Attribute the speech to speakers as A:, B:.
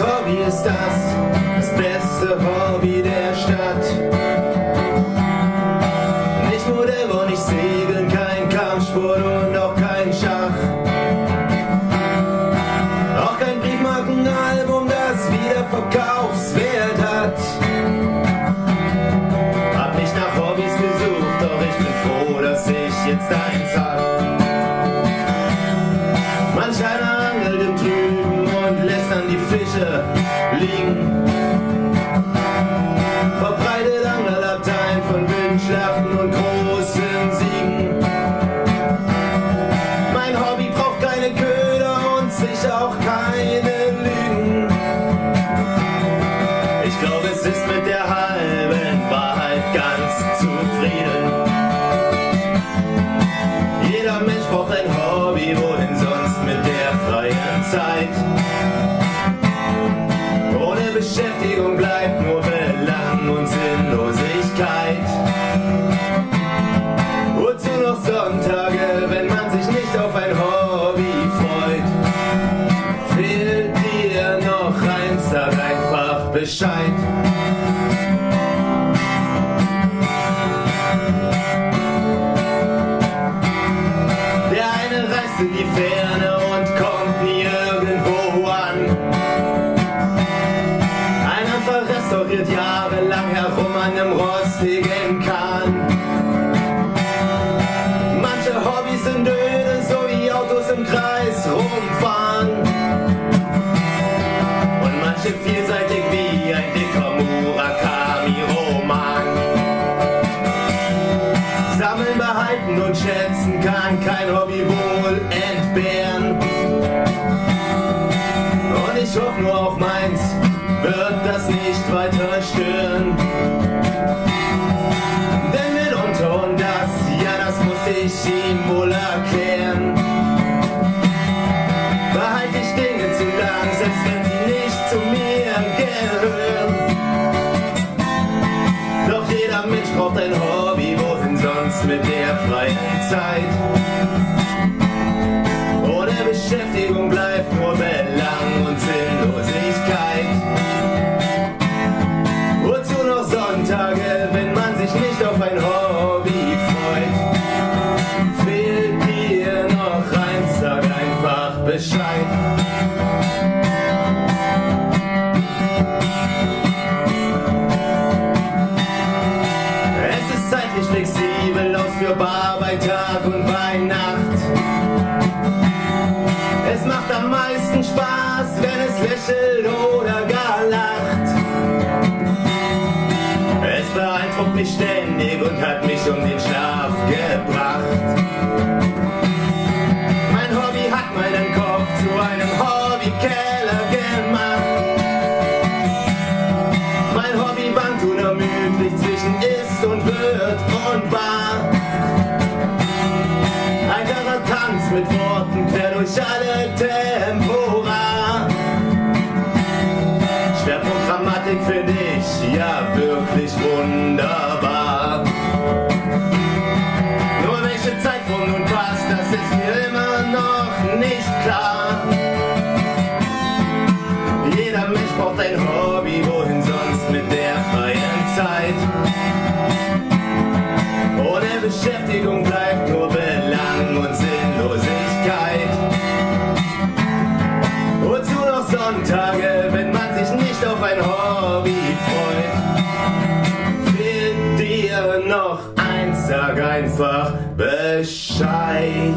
A: Hobby ist das, das beste Hobby der die noch Sonntage, wenn man sich nicht auf ein Hobby freut? Fehlt dir noch eins, sag einfach Bescheid. Der eine reist in die Ferne und kommt irgendwo an. Ein anderer restauriert jahrelang herum an einem rostigen Kreis rumfahren. Und manche vielseitig wie ein dicker Murakami-Roman. Sammeln, behalten und schätzen kann kein Hobby wohl entbehren. Und ich hoffe nur auf meins, wird das nicht weiter stören. Denn mitunter und das, ja, das muss ich ihm wohl Doch jeder Mensch braucht ein Hobby, wohin sonst mit der freien Zeit. Ohne Beschäftigung bleibt nur Belang und Sinnlosigkeit. Wozu noch Sonntage, wenn man sich nicht auf ein Hobby freut? Fehlt dir noch eins, sag einfach Bescheid. Zeitlich flexibel, ausführbar bei Tag und bei Nacht. Es macht am meisten Spaß, wenn es lächelt oder gar lacht. Es beeindruckt mich ständig und hat mich um den Schlaf Grammatik für dich, ja wirklich wunderbar. Nur welche Zeitform nun sag einfach Bescheid.